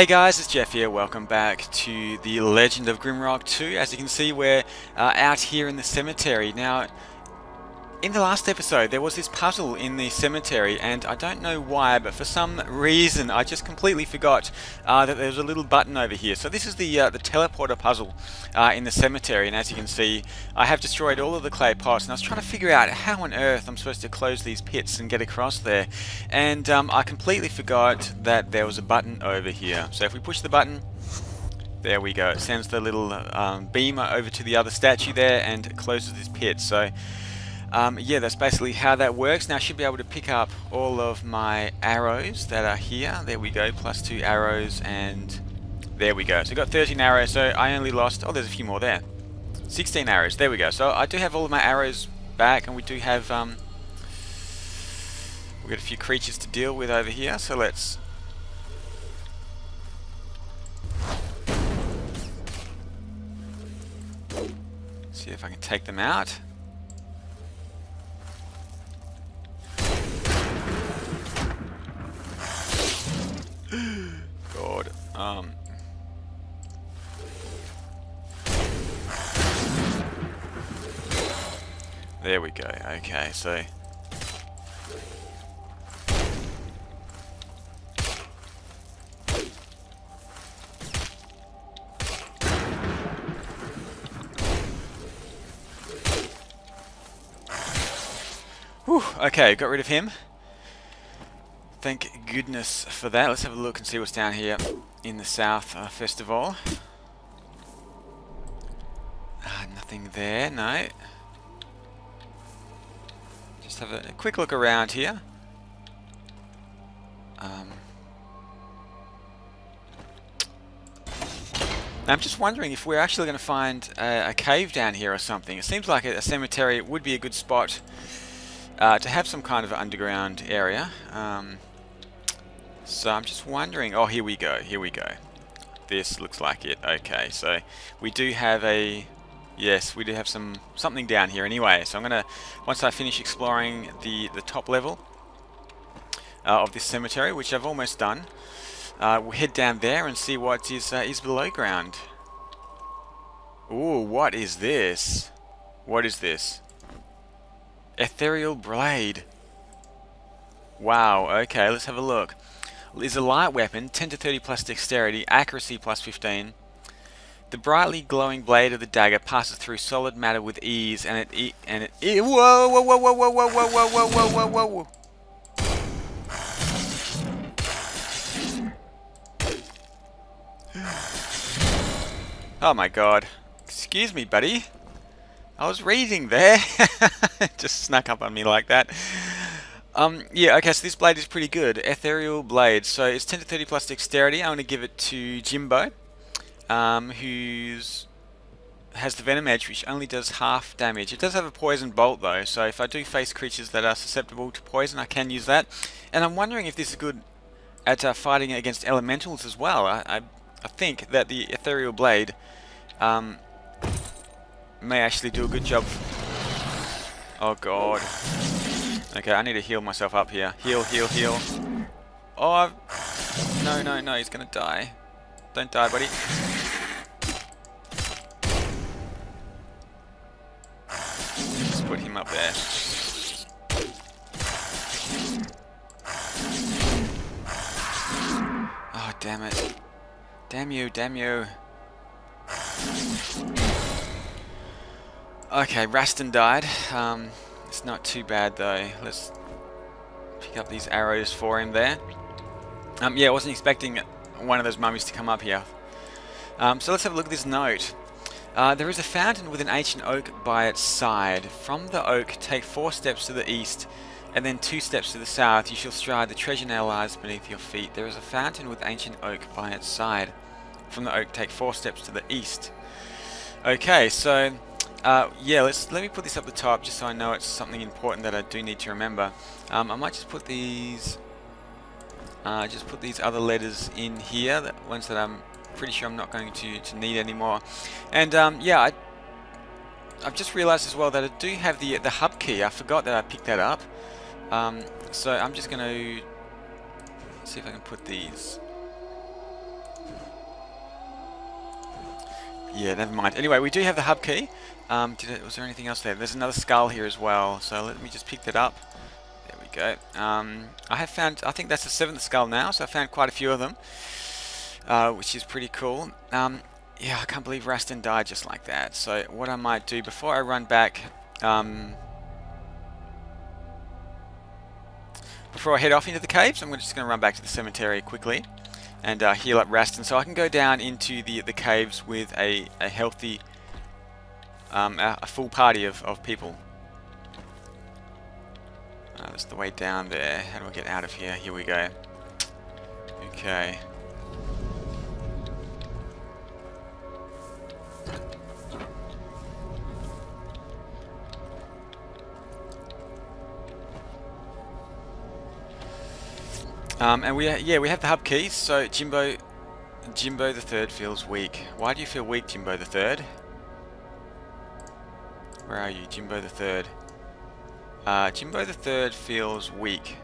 Hey guys, it's Jeff here. Welcome back to The Legend of Grimrock 2. As you can see, we're uh, out here in the cemetery. Now, in the last episode, there was this puzzle in the cemetery, and I don't know why, but for some reason, I just completely forgot uh, that there was a little button over here. So this is the uh, the teleporter puzzle uh, in the cemetery, and as you can see, I have destroyed all of the clay pots, and I was trying to figure out how on earth I'm supposed to close these pits and get across there, and um, I completely forgot that there was a button over here. So if we push the button, there we go. It sends the little um, beamer over to the other statue there and closes this pit. So um, yeah, that's basically how that works. Now I should be able to pick up all of my arrows that are here. There we go, plus two arrows and there we go. So I got 13 arrows, so I only lost, oh there's a few more there. 16 arrows, there we go. So I do have all of my arrows back and we do have, um, we've got a few creatures to deal with over here, so let's see if I can take them out. Okay, so. Whew, okay, got rid of him. Thank goodness for that. Let's have a look and see what's down here in the south, uh, first of all. Uh, nothing there, no. Have a, a quick look around here. Um, I'm just wondering if we're actually going to find a, a, cave down here or something. It seems like a, a cemetery would be a good spot uh, to have some kind of underground area. Um, so I'm just wondering, oh here we go, here we go. This looks like it, okay, so we do have a, yes, we do have some something down here anyway. So I'm going to, once I finish exploring the, the top level uh, of this cemetery, which I've almost done, uh, we'll head down there and see what is, uh, is below ground. Ooh, what is this? What is this? Ethereal Blade. Wow, okay, let's have a look is a light weapon, 10 to 30 plus dexterity, accuracy plus 15. The brightly glowing blade of the dagger passes through solid matter with ease, and it e and it e whoa whoa whoa whoa whoa whoa whoa whoa whoa whoa whoa whoa. Oh my god. Excuse me, buddy. I was reading there. Just snuck up on me like that. Um, yeah, okay, so this blade is pretty good. Ethereal Blade. So it's 10 to 30 plus dexterity. I'm going to give it to Jimbo, um, who's has the Venom Edge, which only does half damage. It does have a Poison Bolt, though, so if I do face creatures that are susceptible to poison, I can use that. And I'm wondering if this is good at uh, fighting against elementals as well. I, I, I think that the Ethereal Blade um, may actually do a good job. Oh, God. Okay, I need to heal myself up here. Heal, heal, heal. Oh, I've... no, no, no, he's gonna die. Don't die, buddy. Put him up there. Oh, damn it. Damn you, damn you. Okay, Raston died. Um, it's not too bad though. Let's pick up these arrows for him there. Um, yeah, I wasn't expecting one of those mummies to come up here. Um, so let's have a look at this note. Uh, there is a fountain with an ancient oak by its side. From the oak, take four steps to the east, and then two steps to the south. You shall stride the treasure now lies beneath your feet. There is a fountain with ancient oak by its side. From the oak, take four steps to the east. Okay, so uh, yeah, let's let me put this up the top just so I know it's something important that I do need to remember. Um, I might just put these, uh, just put these other letters in here, that ones that I'm pretty sure I'm not going to, to need anymore. And um, yeah, I, I've just realised as well that I do have the the hub key. I forgot that I picked that up. Um, so I'm just going to see if I can put these Yeah, never mind. Anyway, we do have the hub key. Um, it, was there anything else there? There's another skull here as well, so let me just pick that up. There we go. Um, I have found, I think that's the seventh skull now, so I found quite a few of them, uh, which is pretty cool. Um, yeah, I can't believe Raston died just like that. So what I might do before I run back, um, before I head off into the caves, I'm just going to run back to the cemetery quickly and uh, heal up Raston so I can go down into the the caves with a, a healthy um, a, a, full party of, of people. Uh, that's the way down there. How do I get out of here? Here we go. Okay Um, and we yeah we have the hub keys. So Jimbo, Jimbo the third feels weak. Why do you feel weak, Jimbo the third? Where are you, Jimbo the third? Uh, Jimbo the third feels weak.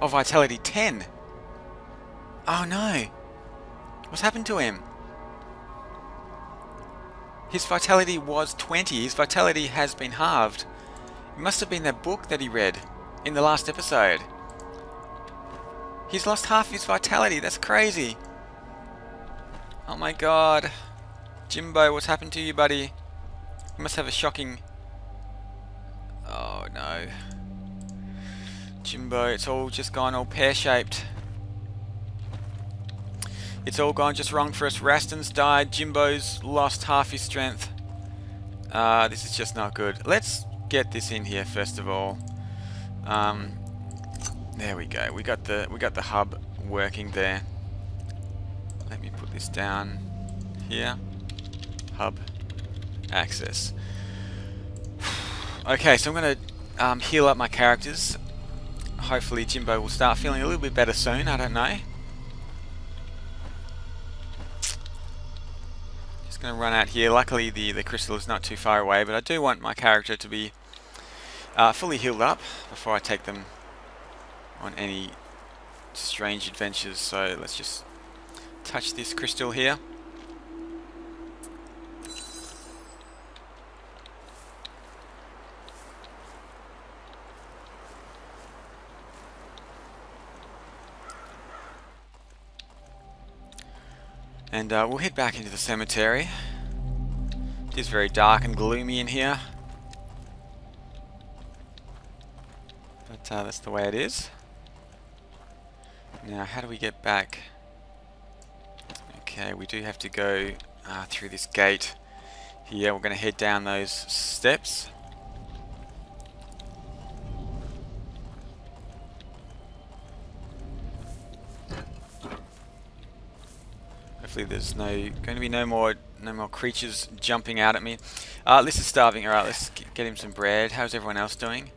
Oh, vitality 10. Oh no. What's happened to him? His vitality was 20. His vitality has been halved. It must have been that book that he read in the last episode. He's lost half his vitality. That's crazy. Oh my god. Jimbo, what's happened to you, buddy? You must have a shocking... Oh no. Jimbo, it's all just gone all pear-shaped. It's all gone just wrong for us. Raston's died. Jimbo's lost half his strength. Uh, this is just not good. Let's get this in here first of all. Um, there we go. We got the we got the hub working there. Let me put this down here. Hub access. okay, so I'm gonna um, heal up my characters. Hopefully Jimbo will start feeling a little bit better soon. I don't know. Just gonna run out here. Luckily the the crystal is not too far away, but I do want my character to be uh, fully healed up before I take them on any strange adventures. So let's just touch this crystal here. And uh, we'll head back into the cemetery. It is very dark and gloomy in here. But uh, that's the way it is. Now, how do we get back? Okay, we do have to go uh, through this gate here. We're going to head down those steps. Hopefully there's no going to be no more no more creatures jumping out at me. Uh, Liss is starving. Alright, let's get him some bread. How's everyone else doing?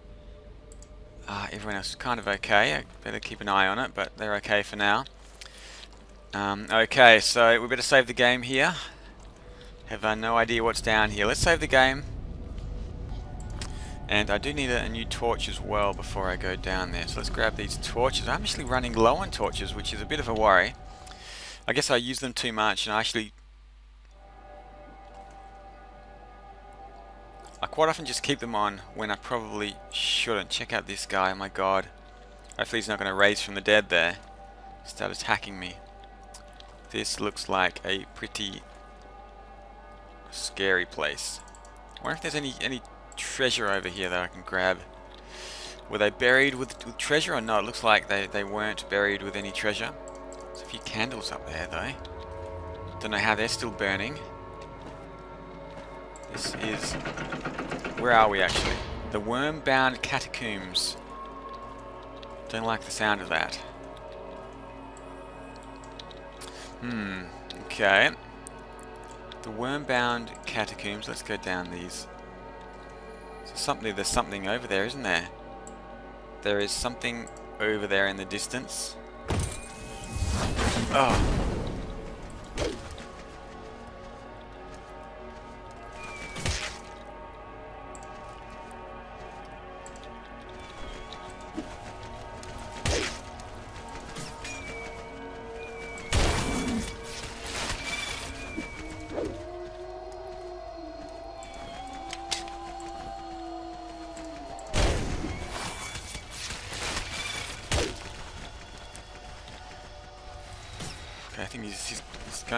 Uh, everyone else is kind of okay. I better keep an eye on it, but they're okay for now. Um, okay, so we better save the game here. Have uh, no idea what's down here. Let's save the game. And I do need a, a, new torch as well before I go down there. So let's grab these torches. I'm actually running low on torches, which is a bit of a worry. I guess I use them too much and I actually I quite often just keep them on when I probably shouldn't. Check out this guy, oh my god. Hopefully he's not going to raise from the dead there. Start attacking me. This looks like a pretty scary place. I wonder if there's any, any treasure over here that I can grab. Were they buried with, with treasure or not? It looks like they, they weren't buried with any treasure. Few candles up there though. Don't know how they're still burning. This is... Where are we actually? The worm-bound catacombs. Don't like the sound of that. Hmm, okay. The worm-bound catacombs, let's go down these. So something, there's something over there, isn't there? There is something over there in the distance. Oh,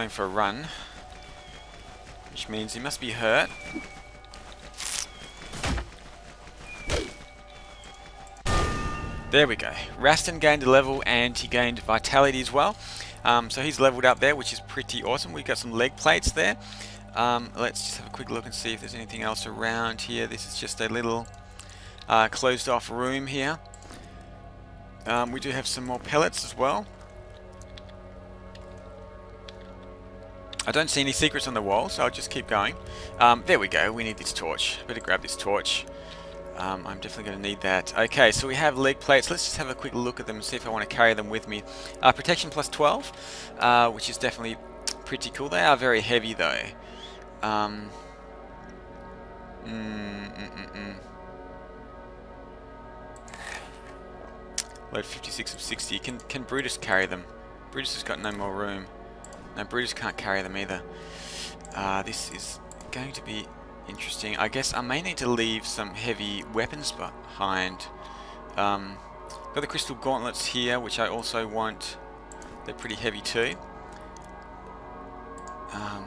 going for a run. Which means he must be hurt. There we go. Rastan gained a level and he gained vitality as well. Um, so he's leveled up there, which is pretty awesome. We've got some leg plates there. Um, let's just have a quick look and see if there's anything else around here. This is just a little uh, closed off room here. Um, we do have some more pellets as well. I don't see any secrets on the wall, so I'll just keep going. Um, there we go, we need this torch. Better grab this torch. Um, I'm definitely going to need that. Okay, so we have leg plates. Let's just have a quick look at them and see if I want to carry them with me. Uh, protection plus 12, uh, which is definitely pretty cool. They are very heavy though. Um, mm, mm, mm, mm. Load 56 of 60. Can, can Brutus carry them? Brutus has got no more room. No, Brutus can't carry them either. Uh, this is going to be interesting. I guess I may need to leave some heavy weapons behind. Um, got the crystal gauntlets here, which I also want. They're pretty heavy too. Um,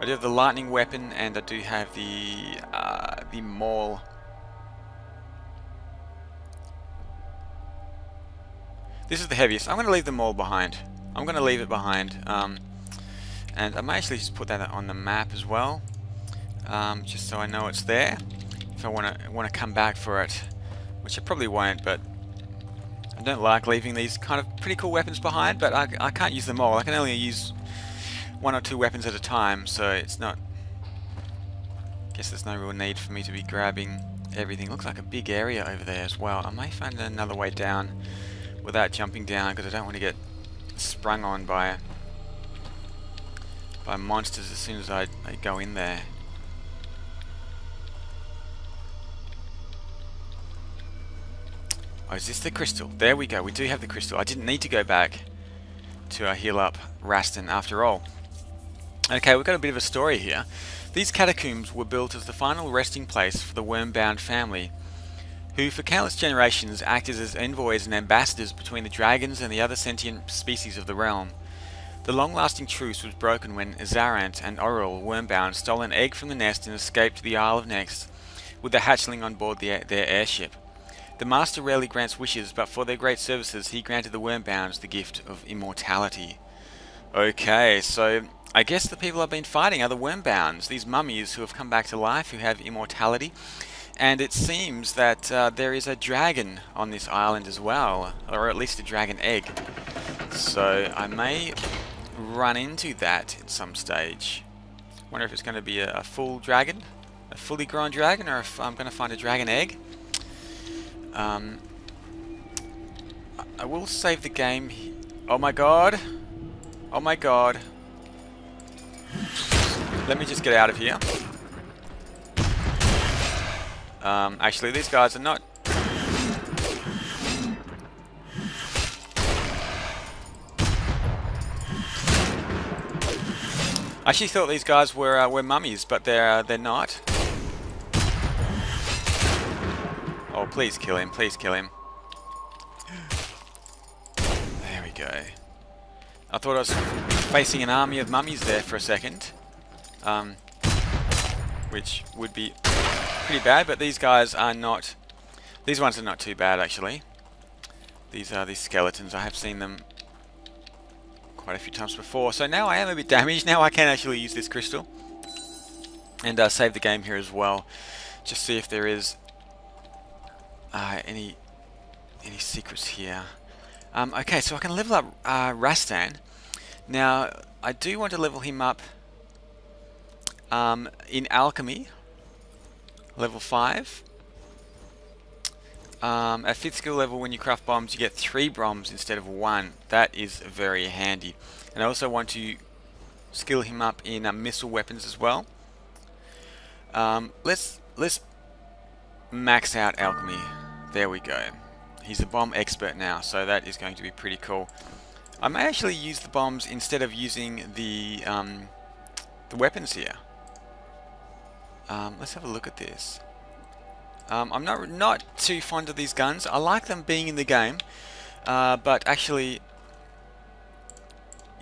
I do have the lightning weapon, and I do have the uh, the maul. This is the heaviest. I'm going to leave the maul behind. I'm going to leave it behind. Um, and I may actually just put that on the map as well, um, just so I know it's there. If I want to want to come back for it, which I probably won't, but I don't like leaving these kind of pretty cool weapons behind. But I, I can't use them all. I can only use one or two weapons at a time, so it's not. I guess there's no real need for me to be grabbing everything. Looks like a big area over there as well. I may find another way down without jumping down because I don't want to get sprung on by by monsters as soon as I, I go in there. Oh, is this the crystal? There we go, we do have the crystal. I didn't need to go back to uh, heal up Rastan after all. Okay, we've got a bit of a story here. These catacombs were built as the final resting place for the worm-bound family, who for countless generations acted as envoys and ambassadors between the dragons and the other sentient species of the realm. The long-lasting truce was broken when Zarant and Auril, wormbound, stole an egg from the nest and escaped to the Isle of Nex, with the hatchling on board the, their airship. The Master rarely grants wishes, but for their great services he granted the wormbounds the gift of immortality. Okay, so I guess the people I've been fighting are the wormbounds, these mummies who have come back to life, who have immortality. And it seems that uh, there is a dragon on this island as well, or at least a dragon egg. So I may run into that at some stage. Wonder if it's going to be a, a full dragon, a fully grown dragon, or if I'm going to find a dragon egg. Um, I will save the game. Oh my god. Oh my god. Let me just get out of here. Um, actually, these guys are not I actually thought these guys were uh, were mummies, but they're uh, they're not. Oh, please kill him! Please kill him! There we go. I thought I was facing an army of mummies there for a second, um, which would be pretty bad. But these guys are not. These ones are not too bad actually. These are these skeletons. I have seen them quite a few times before. So now I am a bit damaged. Now I can actually use this crystal. And uh, save the game here as well. Just see if there is uh, any any secrets here. Um, okay, so I can level up uh, Rastan. Now, I do want to level him up um, in Alchemy, level 5. Um, at 5th skill level, when you craft bombs, you get 3 bombs instead of 1. That is very handy. And I also want to skill him up in uh, missile weapons as well. Um, let's let's max out alchemy. There we go. He's a bomb expert now, so that is going to be pretty cool. I may actually use the bombs instead of using the um, the weapons here. Um, let's have a look at this. Um, I'm not not too fond of these guns. I like them being in the game, uh, but actually,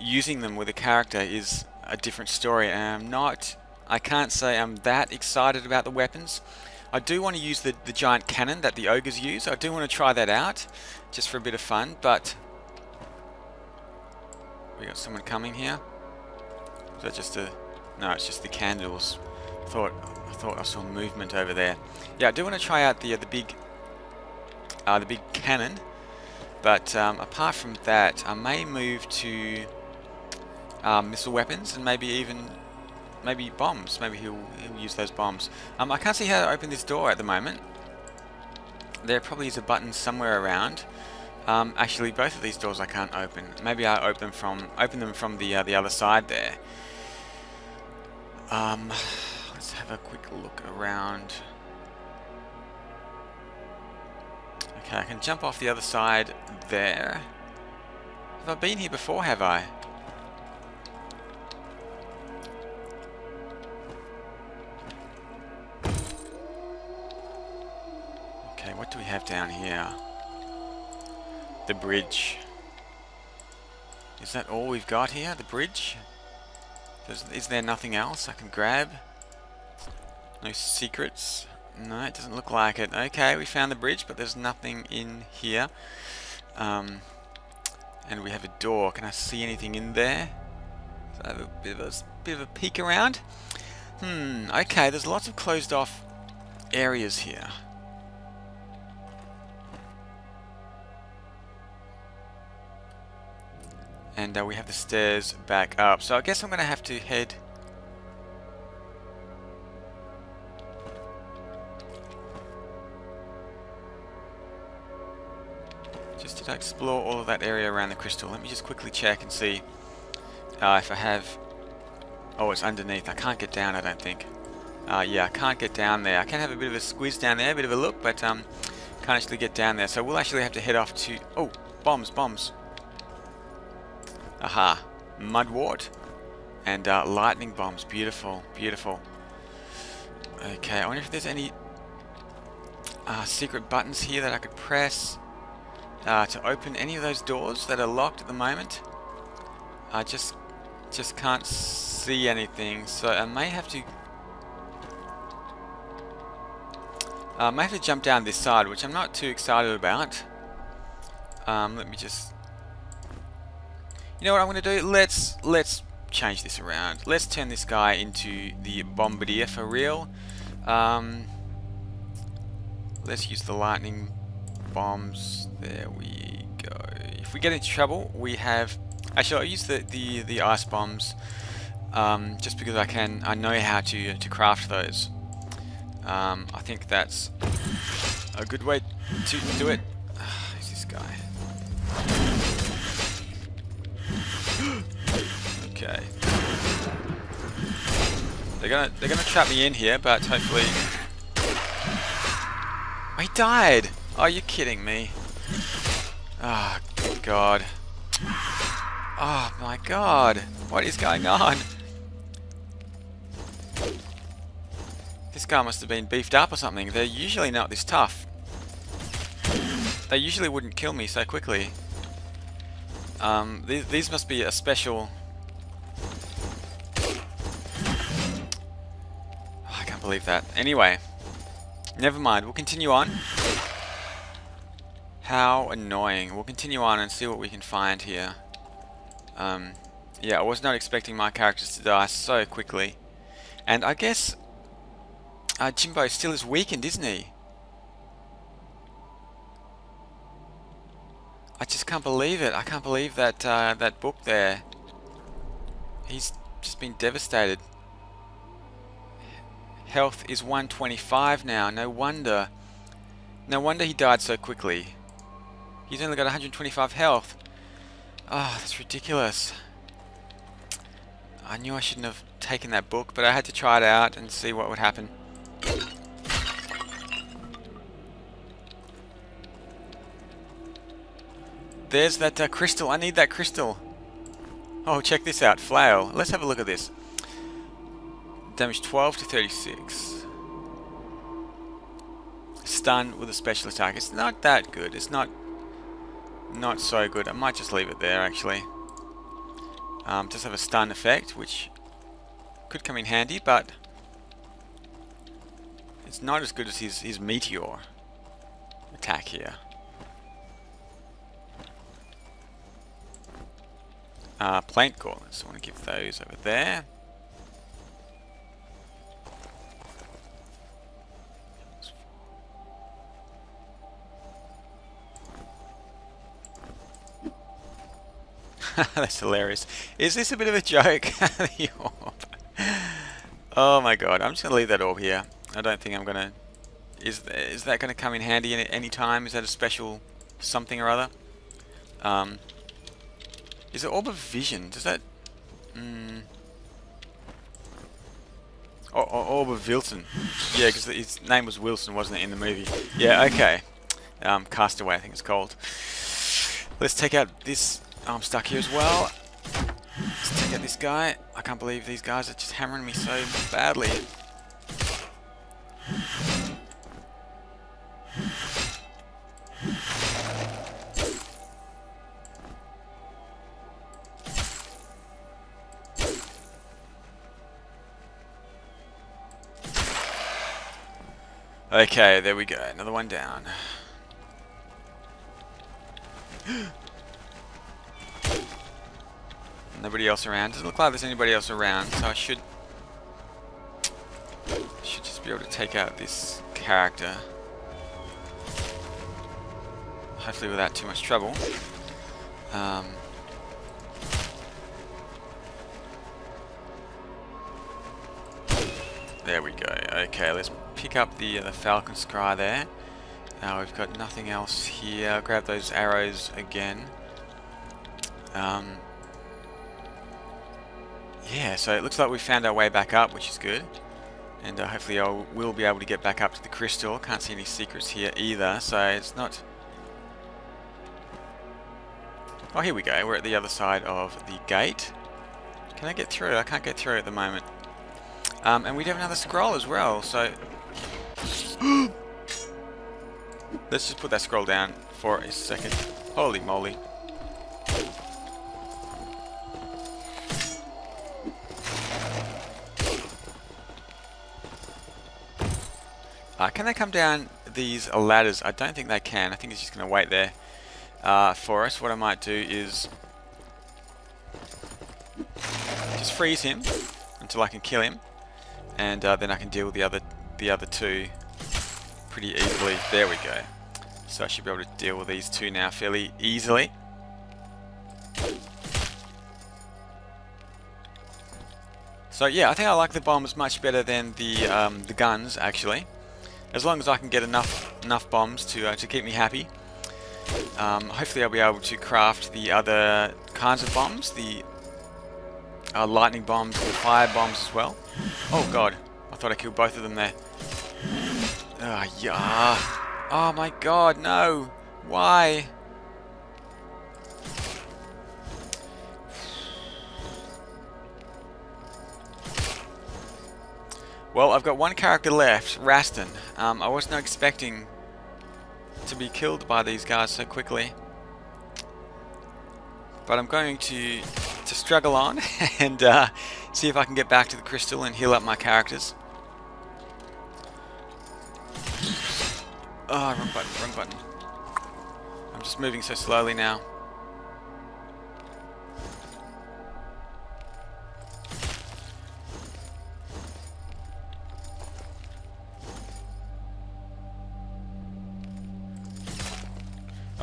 using them with a character is a different story and I'm not I can't say I'm that excited about the weapons I do want to use the, the giant cannon that the ogres use I do want to try that out just for a bit of fun but we got someone coming here is that just a no it's just the candles thought I thought I saw movement over there yeah I do want to try out the uh, the big uh, the big cannon but um, apart from that, I may move to um, missile weapons and maybe even maybe bombs. Maybe he'll, he'll use those bombs. Um, I can't see how to open this door at the moment. There probably is a button somewhere around. Um, actually, both of these doors I can't open. Maybe I open them from open them from the uh, the other side there. Um, have a quick look around. Okay, I can jump off the other side there. Have I been here before, have I? Okay, what do we have down here? The bridge. Is that all we've got here? The bridge? Is there nothing else I can grab? No secrets? No, it doesn't look like it. Okay, we found the bridge, but there's nothing in here. Um, and we have a door. Can I see anything in there? So I have a bit of a, bit of a peek around. Hmm, okay, there's lots of closed off areas here. And uh, we have the stairs back up. So I guess I'm going to have to head Just to explore all of that area around the crystal. Let me just quickly check and see uh, if I have... Oh, it's underneath. I can't get down, I don't think. Uh, yeah, I can't get down there. I can have a bit of a squeeze down there, a bit of a look, but um, can't actually get down there. So we'll actually have to head off to... Oh, bombs, bombs. Aha, mudwort and uh, lightning bombs. Beautiful, beautiful. Okay, I wonder if there's any uh, secret buttons here that I could press uh, to open any of those doors that are locked at the moment. I just just can't see anything, so I may have to I may have to jump down this side, which I'm not too excited about. Um, let me just you know what I'm going to do? Let's let's change this around. Let's turn this guy into the bombardier for real. Um, let's use the lightning bombs. There we go. If we get into trouble, we have... Actually, I'll use the, the, the ice bombs um, just because I can. I know how to, to craft those. Um, I think that's a good way to do it. Who's this guy? okay. They're gonna they're gonna trap me in here, but hopefully. He died. Are you kidding me? Oh, God. Oh, my God. What is going on? This guy must have been beefed up or something. They're usually not this tough. They usually wouldn't kill me so quickly. Um, these, these must be a special... Oh, I can't believe that. Anyway, never mind. We'll continue on. How annoying. We'll continue on and see what we can find here. Um, yeah, I was not expecting my characters to die so quickly. And I guess uh, Jimbo still is weakened, isn't he? I just can't believe it. I can't believe that uh, that book there. He's just been devastated. Health is 125 now. No wonder. No wonder he died so quickly. He's only got 125 health. Oh, that's ridiculous. I knew I shouldn't have taken that book, but I had to try it out and see what would happen. There's that uh, crystal. I need that crystal. Oh, check this out. Flail. Let's have a look at this. Damage 12 to 36. Stun with a special attack. It's not that good. It's not not so good. I might just leave it there, actually. Um, does have a stun effect, which could come in handy, but it's not as good as his, his meteor attack here. Uh, plant gauntlets, I want to give those over there. That's hilarious. Is this a bit of a joke? oh my god, I'm just going to leave that orb here. I don't think I'm going to... Is, is that going to come in handy at any time? Is that a special something or other? Um, is it Orb of Vision? Does that... Mm, or, or Orb of Wilson. Yeah, because his name was Wilson, wasn't it, in the movie? Yeah, okay. Um, Castaway, I think it's called. Let's take out this I'm stuck here as well. Let's take out this guy. I can't believe these guys are just hammering me so badly. Okay, there we go. Another one down. Nobody else around. Doesn't look like there's anybody else around, so I should should just be able to take out this character. Hopefully without too much trouble. Um, there we go. Okay, let's pick up the, uh, the Falconskyre there. Now we've got nothing else here. Grab those arrows again. Um, yeah, so it looks like we found our way back up, which is good. And uh, hopefully I will be able to get back up to the crystal. Can't see any secrets here either, so it's not... Oh, here we go. We're at the other side of the gate. Can I get through? I can't get through at the moment. Um, and we do have another scroll as well, so... Let's just put that scroll down for a second. Holy moly. Uh, can they come down these ladders? I don't think they can. I think it's just going to wait there uh, for us. What I might do is just freeze him until I can kill him, and uh, then I can deal with the other the other two pretty easily. There we go. So I should be able to deal with these two now fairly easily. So yeah, I think I like the bombs much better than the um, the guns actually as long as I can get enough enough bombs to uh, to keep me happy. Um, hopefully I'll be able to craft the other kinds of bombs, the uh, lightning bombs, the fire bombs as well. Oh god, I thought I killed both of them there. Ah, yeah. Oh my god, no. Why? Well, I've got one character left, Raston. Um, I wasn't expecting to be killed by these guys so quickly. But I'm going to to struggle on and uh, see if I can get back to the crystal and heal up my characters. Oh, wrong button, wrong button. I'm just moving so slowly now.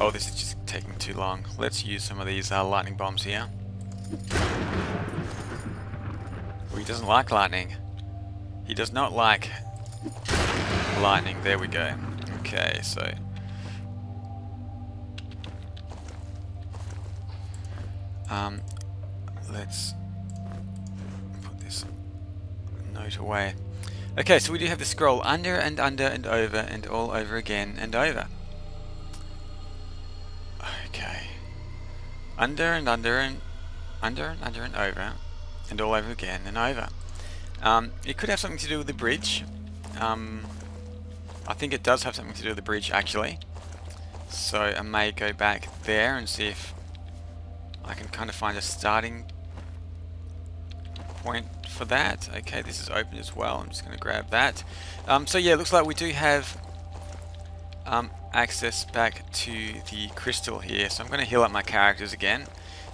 Oh, this is just taking too long. Let's use some of these uh, lightning bombs here. Oh, he doesn't like lightning. He does not like lightning. There we go. Okay, so... Um, let's put this note away. Okay, so we do have the scroll under and under and over and all over again and over. Under and under and under and under and over and all over again and over. Um, it could have something to do with the bridge. Um, I think it does have something to do with the bridge actually. So I may go back there and see if I can kind of find a starting point for that. Okay, this is open as well. I'm just going to grab that. Um, so yeah, looks like we do have um, access back to the crystal here. So I'm going to heal up my characters again,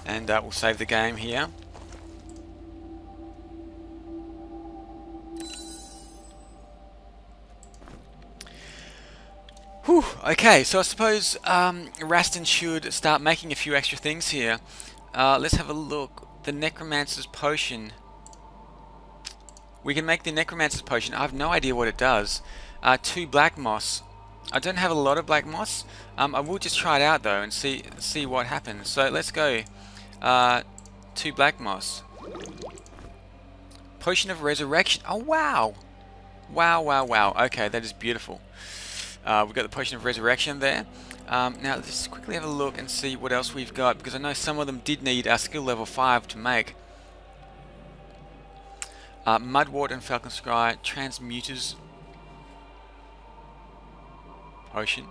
and uh, we'll save the game here. Whew, okay, so I suppose um, Rastin should start making a few extra things here. Uh, let's have a look. The Necromancer's Potion. We can make the Necromancer's Potion. I have no idea what it does. Uh, two Black Moss. I don't have a lot of Black Moss. Um, I will just try it out though and see see what happens. So let's go. Uh, two Black Moss. Potion of Resurrection. Oh wow! Wow, wow, wow. Okay, that is beautiful. Uh, we've got the Potion of Resurrection there. Um, now let's quickly have a look and see what else we've got because I know some of them did need our skill level 5 to make. Uh, Mudwort and Falconskyre, Transmuters Potion.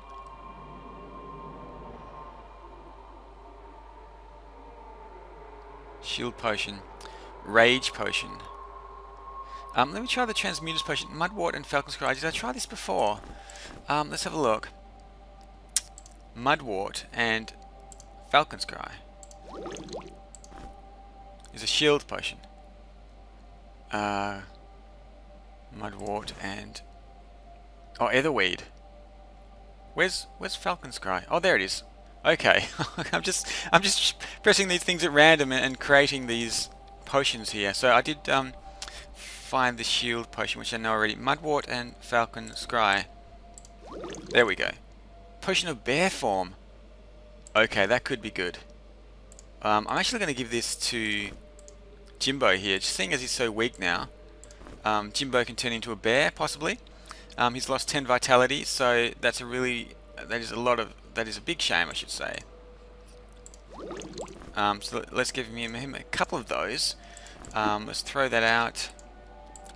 Shield Potion. Rage Potion. Um, let me try the Transmuters Potion. Mudwort and Falconskyre. Did I try this before? Um, let's have a look. Mudwort and Falconskyre is a shield potion. Uh, Mudwort and oh Etherweed. Where's where's Falconskyre? Oh, there it is. Okay, I'm just I'm just pressing these things at random and, creating these potions here. So I did um, find the shield potion, which I know already. Mudwort and Falconskyre. There we go. Potion of bear form. Okay, that could be good. Um, I'm actually going to give this to Jimbo here, just seeing as he's so weak now. Um, Jimbo can turn into a bear, possibly. Um, he's lost 10 vitality, so that's a really, that is a lot of, that is a big shame, I should say. Um, so let's give him, him a couple of those. Um, let's throw that out.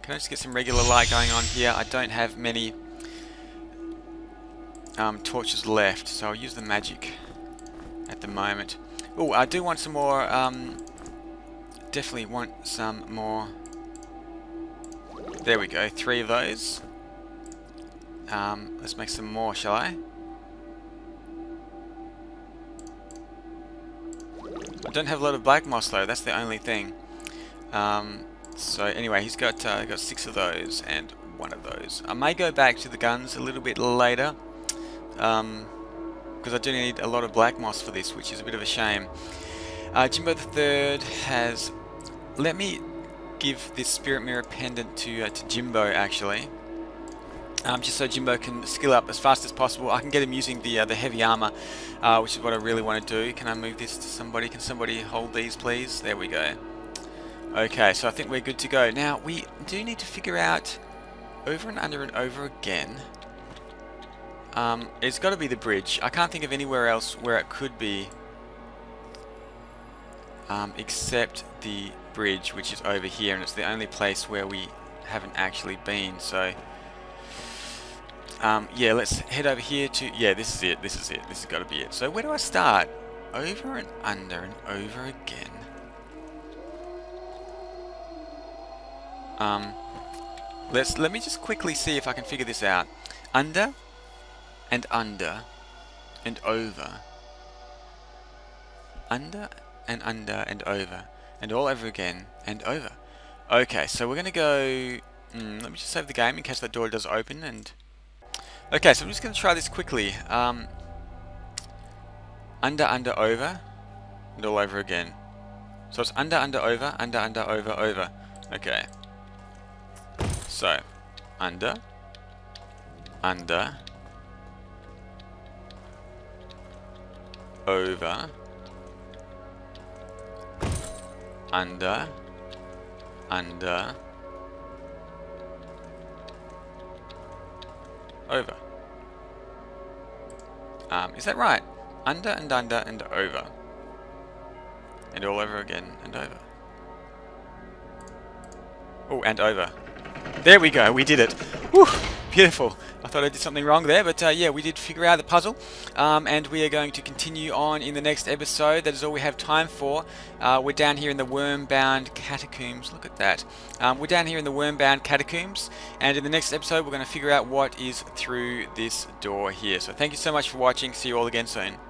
Can I just get some regular light going on here? I don't have many um, torches left, so I'll use the magic at the moment. Oh, I do want some more, um, definitely want some more. There we go, three of those. Um, let's make some more, shall I? I don't have a lot of black moss though, that's the only thing. Um, so anyway, he's got, uh, got six of those and one of those. I may go back to the guns a little bit later because um, I do need a lot of black moss for this, which is a bit of a shame. Uh, Jimbo the Third has let me give this Spirit Mirror pendant to uh, to Jimbo actually, um, just so Jimbo can skill up as fast as possible. I can get him using the uh, the heavy armor, uh, which is what I really want to do. Can I move this to somebody? Can somebody hold these, please? There we go. Okay, so I think we're good to go. Now we do need to figure out over and under and over again um, it's got to be the bridge. I can't think of anywhere else where it could be um, except the bridge, which is over here, and it's the only place where we haven't actually been. So, um, yeah, let's head over here to... Yeah, this is it. This is it. This has got to be it. So where do I start? Over and under and over again. Um, let's let me just quickly see if I can figure this out. Under and under and over under and under and over and all over again and over okay so we're gonna go mm, let me just save the game in case that door does open and okay so I'm just gonna try this quickly. Um, under under over and all over again. So it's under under over under under over over. Okay. So under under over under under over. Um, is that right? Under and under and over. And all over again and over. Oh and over. There we go. We did it. Whew, beautiful I thought I did something wrong there, but uh, yeah, we did figure out the puzzle, um, and we are going to continue on in the next episode. That is all we have time for. Uh, we're down here in the worm-bound catacombs. Look at that. Um, we're down here in the worm-bound catacombs, and in the next episode, we're going to figure out what is through this door here. So thank you so much for watching. See you all again soon.